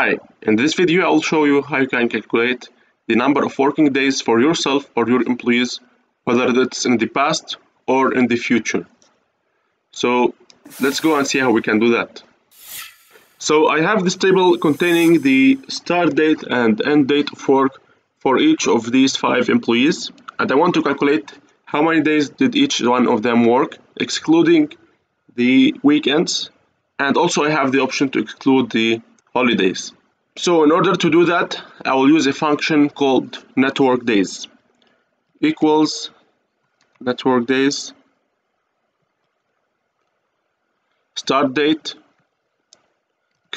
Hi, in this video, I will show you how you can calculate the number of working days for yourself or your employees, whether it's in the past or in the future. So let's go and see how we can do that. So I have this table containing the start date and end date of work for each of these five employees and I want to calculate how many days did each one of them work excluding the weekends and also I have the option to exclude the holidays. So in order to do that I will use a function called network days equals network days start date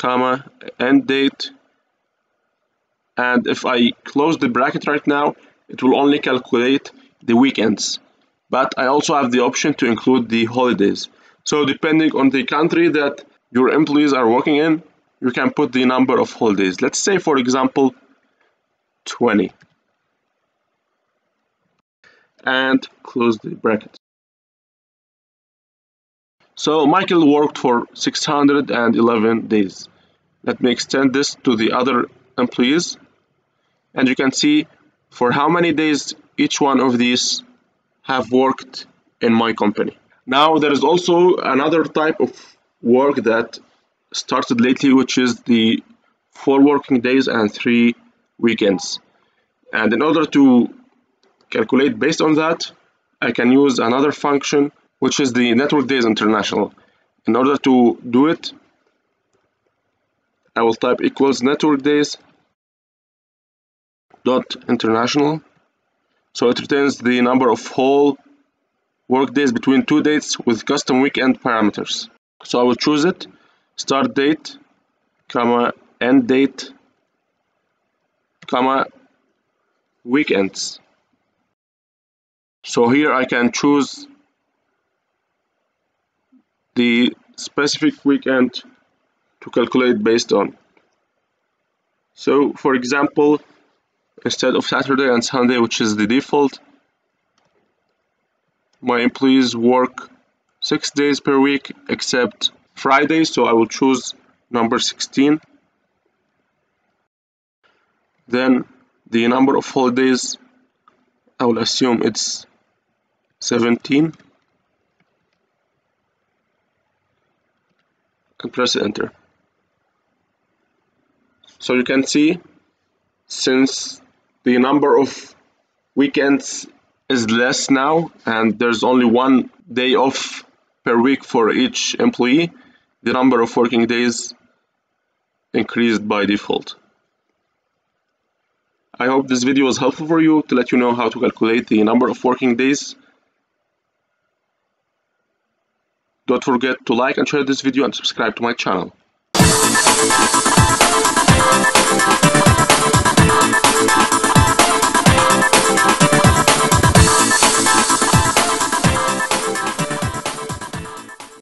comma end date. And if I close the bracket right now it will only calculate the weekends. But I also have the option to include the holidays. So depending on the country that your employees are working in you can put the number of holidays let's say for example 20 and close the bracket so Michael worked for 611 days. Let me extend this to the other employees. And you can see for how many days each one of these have worked in my company. Now there is also another type of work that started lately, which is the four working days and three weekends. And in order to calculate based on that, I can use another function which is the Network Days International. In order to do it, I will type equals network days dot international. So it returns the number of whole work days between two dates with custom weekend parameters. So I will choose it, start date, comma, end date, comma, weekends. So here I can choose the specific weekend to calculate based on. So for example, instead of Saturday and Sunday, which is the default, my employees work six days per week except Friday, so I will choose number 16. Then the number of holidays, I will assume it's 17. and press enter so you can see since the number of weekends is less now and there's only one day off per week for each employee, the number of working days increased by default. I hope this video was helpful for you to let you know how to calculate the number of working days. Don't forget to like and share this video and subscribe to my channel.